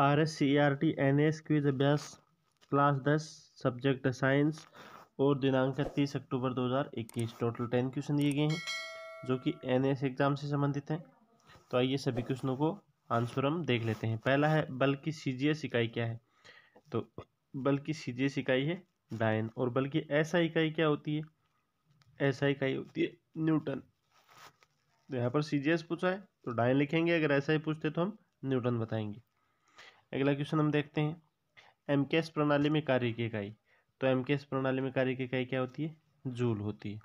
R S C R T N S quiz अभ्यास, class दस, subject science और दिनांक तीस अक्टूबर दो हज़ार इक्कीस। टोटल टेन क्वेश्चन दिए गए हैं, जो कि एन एस एग्ज़ाम से संबंधित हैं। तो आइए सभी क्वेश्चनों को आंसर हम देख लेते हैं। पहला है, बल की सी जी एस इकाई क्या है? तो बल की सी जी एस इकाई है डायन, और बल की ऐसा इकाई क्या होती है? ऐसा इकाई होती है न्यूटन। तो यहाँ पर सी जी एस पूछा है तो डायन लिखेंगे, अगर ऐसा ही पूछते तो हम न्यूटन बताएँगे। अगला क्वेश्चन हम देखते हैं। एम एस प्रणाली में कार्य की इकाई। तो एम एस प्रणाली में कार्य की इकाई क्या होती है? जूल होती है।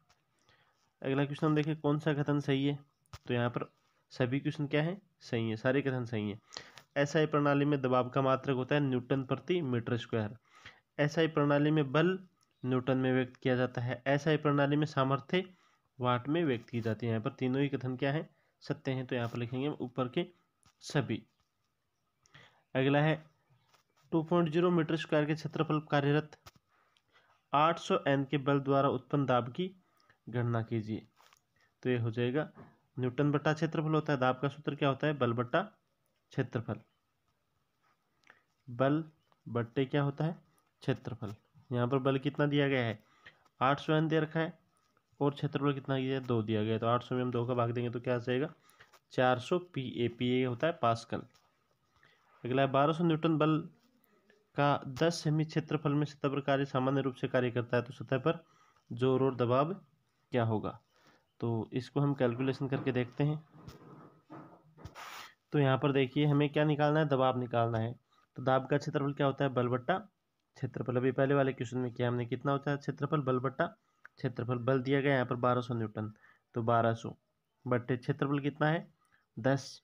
अगला क्वेश्चन हम देखें, कौन सा कथन सही है? तो यहाँ पर सभी क्वेश्चन क्या है? सही है, सारे कथन सही है। ऐसा प्रणाली में दबाव का मात्रक होता है न्यूटन प्रति मीटर स्क्वायर। ऐसा प्रणाली में बल न्यूटन में व्यक्त किया जाता है। ऐसा प्रणाली में सामर्थ्य वाट में व्यक्त की जाती है। यहाँ पर तीनों ही कथन क्या है? सत्य हैं। तो यहाँ पर लिखेंगे ऊपर के सभी। अगला है two point zero metre square के क्षेत्रफल कार्यरत आठ सौ एन के बल द्वारा उत्पन्न दाब की गणना कीजिए। तो ये हो जाएगा, न्यूटन बट्टा क्षेत्रफल होता है, दाब का सूत्र क्या होता है? बल बट्टा क्षेत्रफल। बल बट्टे क्या होता है? क्षेत्रफल। यहाँ पर बल कितना दिया गया है? आठ सौ एन दे रखा है और क्षेत्रफल कितना दिया है? दो दिया गया है। तो आठ सौ में हम दो का भाग देंगे तो क्या आ जाएगा? चार सौ पी ए पी ए होता है पास्कल। अगला है, बारह सौ न्यूटन बल का दस सेमी क्षेत्रफल में सतह पर कार्य सामान्य रूप से कार्य करता है तो सतह पर ज़ोर और दबाव क्या होगा? तो इसको हम कैलकुलेशन करके देखते हैं। तो यहाँ पर देखिए, हमें क्या निकालना है? दबाव निकालना है। तो दाब का क्षेत्रफल क्या होता है? बलबट्टा क्षेत्रफल। अभी पहले वाले क्वेश्चन में किया हमने, कितना होता है क्षेत्रफल? बलबट्टा क्षेत्रफल। बल दिया गया यहाँ पर बारह सौ न्यूटन तो बारह सौ बट्टे क्षेत्रफल कितना है? दस।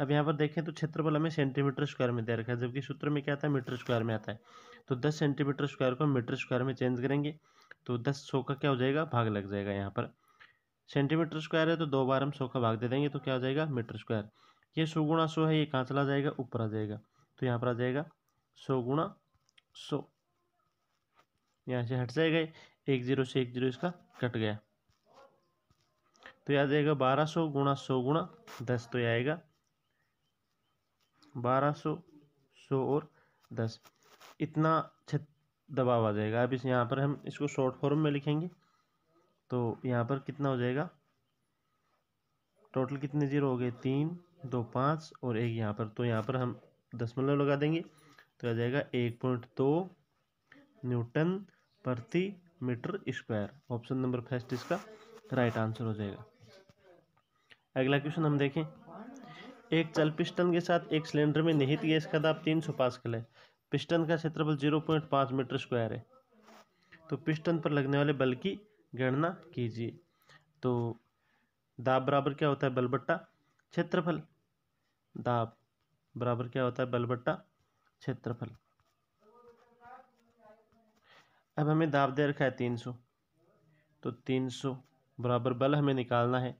अब यहाँ पर देखें तो क्षेत्रफल हमें सेंटीमीटर स्क्वायर में दे रखा है, जबकि सूत्र में क्या आता है? मीटर स्क्वायर में आता है। तो दस सेंटीमीटर स्क्वायर को मीटर स्क्वायर में चेंज करेंगे तो दस सौ का क्या हो जाएगा? भाग लग जाएगा यहाँ पर। सेंटीमीटर स्क्वायर है तो दो बार हम सौ का भाग दे देंगे तो क्या हो जाएगा? मीटर स्क्वायर ये सौ गुणा सौ है, ये कहाँ चला जाएगा? ऊपर आ जाएगा। तो यहाँ पर आ जाएगा सौ गुणा सौ। यहाँ से हट जाएगा एक ज़ीरो से एक ज़ीरो इसका कट गया। तो यह आ जाएगा बारह सौ गुणा सौ गुणा दस तो यह आएगा बारह सौ सौ और दस। इतना दबाव आ जाएगा। अब इस यहाँ पर हम इसको शॉर्ट फॉर्म में लिखेंगे। तो यहाँ पर कितना हो जाएगा? टोटल कितने ज़ीरो हो गए? तीन, दो, पाँच और एक यहाँ पर। तो यहाँ पर हम दशमलव लगा देंगे। तो आ जाएगा एक पॉइंट दो न्यूटन प्रति metre square. Option number first इसका राइट आंसर हो जाएगा। अगला क्वेश्चन हम देखें। एक चल पिस्टन के साथ एक सिलेंडर में निहित गैस का दाब तीन सौ पास्कल है। पिस्टन का क्षेत्रफल ज़ीरो पॉइंट पाँच मीटर स्क्वायर है। तो पिस्टन पर लगने वाले बल की गणना कीजिए। तो दाब बराबर क्या होता है? बलबट्टा। क्षेत्रफल। दाब बराबर क्या होता है? बलबट्टा। क्षेत्रफल। अब हमें दाब दे रखा है तीन सौ। तो तीन सौ बराबर बल हमें निकालना है।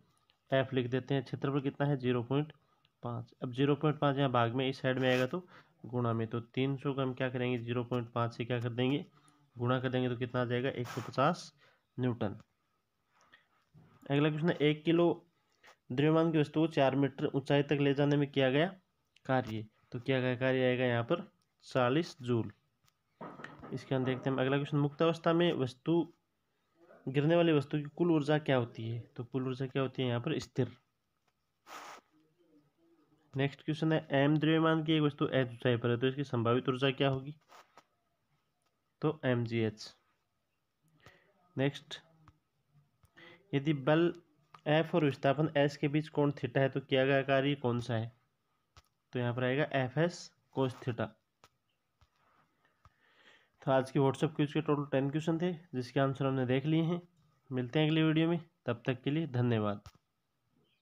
एफ़ लिख देते हैं। क्षेत्रफल कितना है? ज़ीरो पॉइंट पाँच। अब ज़ीरो पॉइंट पाँच यहाँ भाग में इस साइड में आएगा तो गुणा में तो तीन सौ का हम क्या करेंगे? ज़ीरो पॉइंट पाँच से क्या कर देंगे? गुणा कर देंगे तो कितना आ जाएगा? एक सौ पचास न्यूटन। अगला क्वेश्चन है, एक किलो द्रव्यमान की वस्तु को चार मीटर ऊंचाई तक ले जाने में किया गया कार्य। तो किया गया कार्य आएगा यहाँ पर? चालीस जूल। इसके अंदर देखते हैं अगला क्वेश्चन, मुक्त अवस्था में वस्तु, गिरने वाली वस्तु की कुल ऊर्जा क्या होती है? तो कुल ऊर्जा क्या होती है यहाँ पर? स्थिर। नेक्स्ट क्वेश्चन है एम द्रव्यमान की एक वस्तु एच ऊंचाई पर है तो इसकी संभावित ऊर्जा क्या होगी? तो एम जी एच नेक्स्ट, यदि बल एफ़ और विस्थापन एस के बीच कोण थीटा है तो किया गया कार्य कौन सा है? तो यहाँ पर आएगा एफ़ एस कोस थीटा। तो आज की व्हाट्सएप क्विज के टोटल टेन क्वेश्चन थे, जिसके आंसर हमने देख लिए हैं। मिलते हैं अगली वीडियो में, तब तक के लिए धन्यवाद।